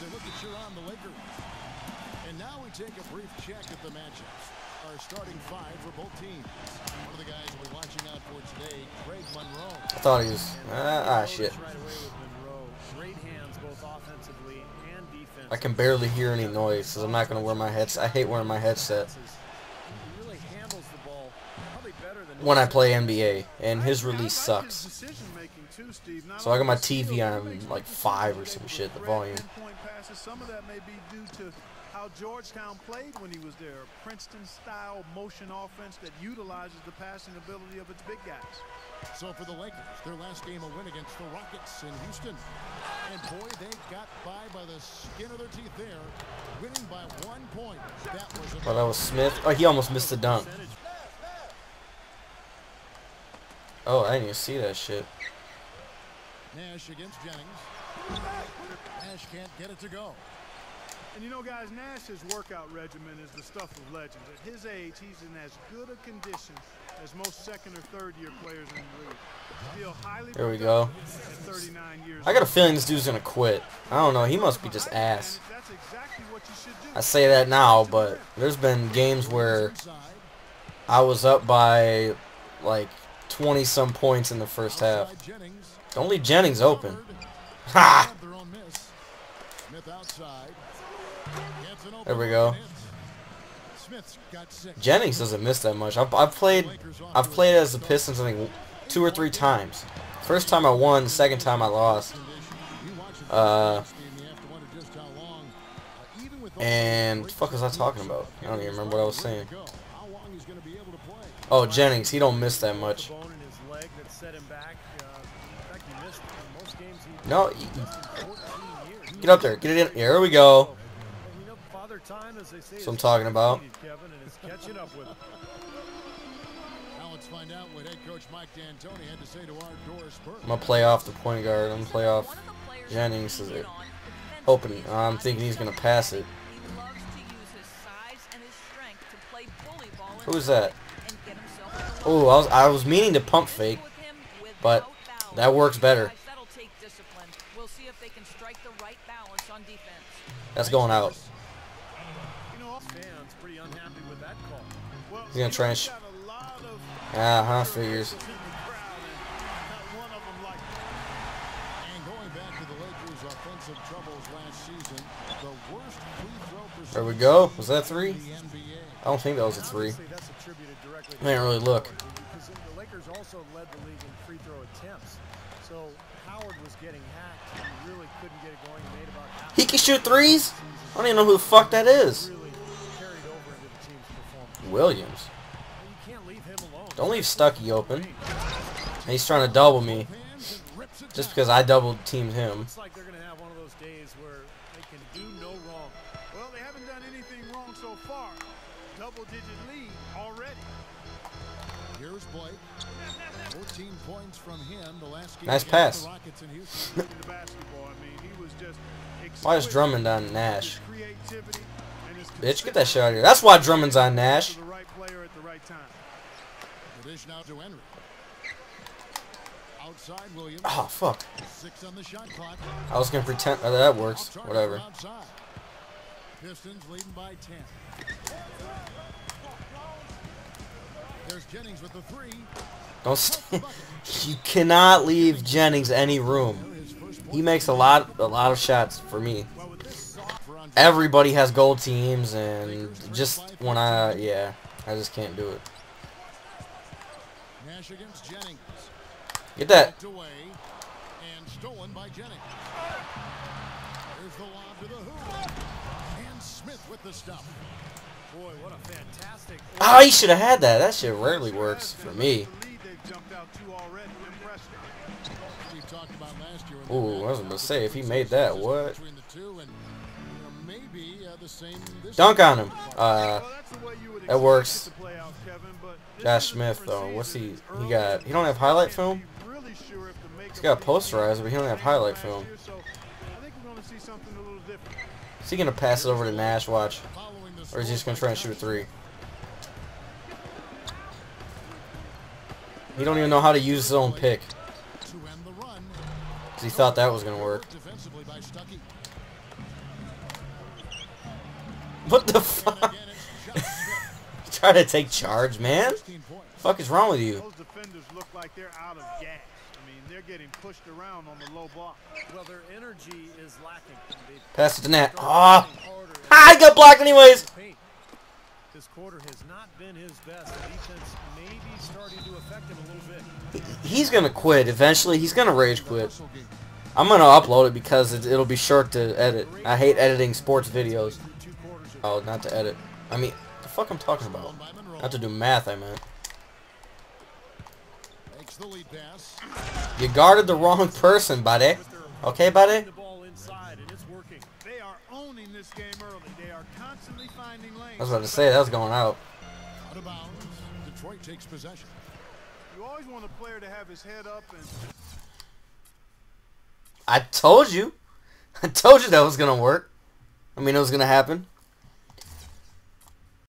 they look at Sharon the Laker. And now we take a brief check at the matchups. Our starting five for both teams. One of the guys we're watching out for today, Greg Monroe. I thought he was. Uh, ah, ah shit. I can barely hear any noise because I'm not going to wear my headset. I hate wearing my headset when I play NBA, and his release sucks. So I got my TV on like 5 or some shit, the volume pinpoint passes. Some of that may be due to how Georgetown played when he was there. Princeton-style motion offense that utilizes the passing ability of its big guys. So for the Lakers, their last game a win against the Rockets in Houston. And boy, they got by by the skin of their teeth there, winning by one point. That was a Oh, that was Smith. Oh, he almost missed the dunk. Oh, I didn't even see that shit. Nash against Jennings. Nash can't get it to go. And you know, guys, Nash's workout regimen is the stuff of legends. At his age, he's in as good a condition as most second or third year players in the league. Still highly There we go. At 39 years I got a feeling this dude's gonna quit. I don't know. He must be just ass. That's exactly what you should do. I say that now, but there's been games where I was up by like 20 some points in the first half. Outside Jennings. Don't leave Jennings open. Ha! Have their own miss. Smith outside. Gets an open There we go. and hits. Smith's got six. Jennings doesn't miss that much. I've, I've played I've played as the Pistons I think two or three times. First time I won, second time I lost. Uh, and fuck was I talking about? I don't even remember what I was saying. Oh, Jennings, he don't miss that much. Bone in his leg that set him back. Uh, in fact, he missed most games he No, Get up there, get it in. Here we go. That's what I'm talking about. D'Antoni had to to. I'm play off the point guard. I'm gonna play off Jennings. Is it? Hoping. I'm thinking he's gonna pass it. Who is that? Oh, I was I was meaning to pump fake, but that works better. That's going out. You know, Fans pretty unhappy with that call. well, He's gonna try and a lot of Ah, huh, figures. in the crowd, and not one of them liked it. And going back to the Lakers' offensive troubles last season, the worst free throw percentage There we go. Was that three? in the NBA. I don't think that was a three. Obviously, that's attributed directly I didn't really look. The Lakers also led the league in free throw attempts. So Howard was getting hacked. He really couldn't get it going. He made about He can shoot threes? I don't even know who the fuck that is. really carried over into the team's performance. Williams. You can't leave him alone. Don't leave Stuckey open. And he's trying to double me Hands and rips it just because I double teamed him. It's like they're going to have one of those days where they can do no wrong. Well, they haven't done anything wrong so far. Double-digit lead already. Here's Blake. 14 points from him the last game Nice pass. the Rockets in Houston. The basketball, I mean, he was just Why is Drummond on Nash? his creativity and his Bitch, get that shit out of here. That's why Drummond's on Nash. the right player at the right time. The dish now to Henry. Outside Williams. Oh, fuck. Six on the shot clock. I was going to pretend oh, that works. Whatever. Pistons leading by 10. There's Jennings with the three. Don't You cannot leave Jennings any room. He makes a lot a lot of shots for me. well with this for Andre. Everybody has gold teams and just when I yeah, I just can't do it. Nash against Jennings. Get that. Knocked away and stolen by Jennings. There's the lob to the hoop. And Smith with the stuff. Boy, what a fantastic. Oh, he should have had that. That shit rarely works for me. The lead they've jumped out to already. Impressive. We talked about last year. Ooh, I was gonna say if he made that, what? Between the two and you know, maybe uh, the same this Dunk on him. Uh, Well, that's the way you would that works. it to play out, Kevin, but this Josh Smith though, what's he? He got. in He don't have highlight film. Sure the He's got of the posterizer, but he don't have highlight film. year, so I think we're gonna see something a little different. Is he gonna pass it over to Nash? Watch. Or is he just gonna try and shoot a three? He don't even know how to use his own pick. to end the run. 'cause he thought that was gonna work. Defensively by Stuckey. What the fuck? Try to take charge, man. 16 points. fuck is wrong with you? Those defenders look like they're out of gas. I mean, they're getting pushed around on the low block. Well, their energy is lacking. They Pass it to Nat. start Ah, working harder in ah, I got blocked anyways. This quarter has not been his best. The defense may be starting to affect him a little bit. He's gonna quit eventually. He's gonna rage quit. I'm gonna upload it because it, it'll be short to edit. I hate editing sports videos. Through two quarters of Oh, not to edit. I mean, the fuck I'm talking about. Stolen by Not to do math, I meant. Makes the lead pass. You guarded the wrong person, buddy. Okay, buddy? the ball inside, and it's working. They are owning this game early. They are constantly finding lanes. I was about to say, that was going out. Out of bounds. Detroit takes possession. You always want a player to have his head up and I told you. I told you that was gonna work. I mean, it was gonna happen.